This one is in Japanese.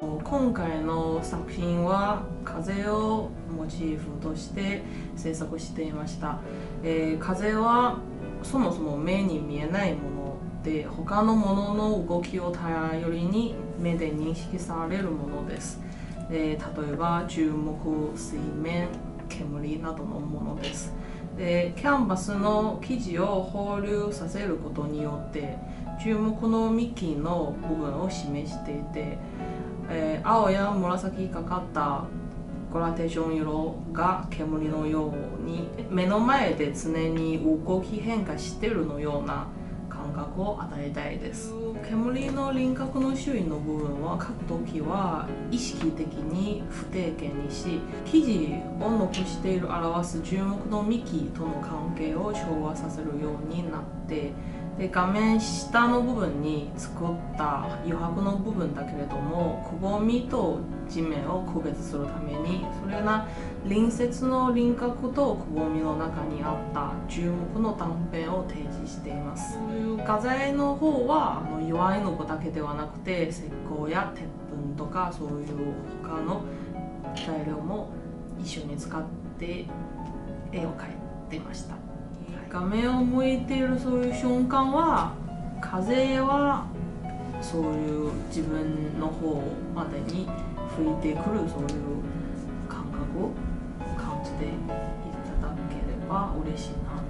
今回の作品は風をモチーフとして制作していました、えー風はそもそも目に見えないもので他のものの動きを頼りに目で認識されるものです。で例えば注目水面煙などのものです。でキャンバスの生地を放流させることによって注目の幹の部分を示していて、えー青や紫がかったグラデーション色が煙のように目の前で常に動き変化してるのような感覚を与えたいです。煙の輪郭の周囲の部分は描く時は意識的に不定形にし生地を残している表す注目の幹との関係を調和させるようになってで画面下の部分に作った余白の部分だけれどもくぼみと地面を区別するためにそれが隣接の輪郭とくぼみの中にあった注目の断片を提示しています。そういう画材の方はあの弱いのだけではなくて石膏や鉄粉とかそういう他の材料も一緒に使って絵を描いてました。画面を向いているそういう瞬間は風はそういう自分の方までに吹いてくるそういう感覚を感じていただければ嬉しいなと。